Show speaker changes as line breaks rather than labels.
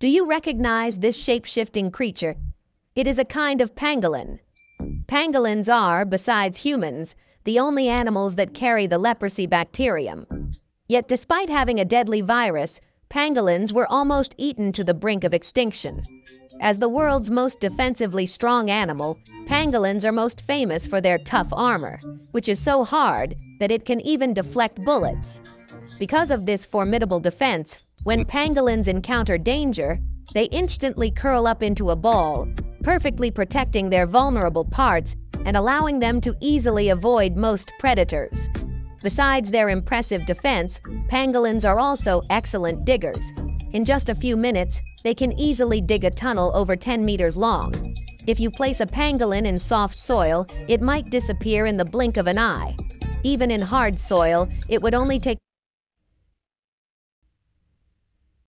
Do you recognize this shape-shifting creature? It is a kind of pangolin. Pangolins are, besides humans, the only animals that carry the leprosy bacterium. Yet despite having a deadly virus, pangolins were almost eaten to the brink of extinction. As the world's most defensively strong animal, pangolins are most famous for their tough armor, which is so hard that it can even deflect bullets. Because of this formidable defense, when pangolins encounter danger, they instantly curl up into a ball, perfectly protecting their vulnerable parts and allowing them to easily avoid most predators. Besides their impressive defense, pangolins are also excellent diggers. In just a few minutes, they can easily dig a tunnel over 10 meters long. If you place a pangolin in soft soil, it might disappear in the blink of an eye. Even in hard soil, it would only take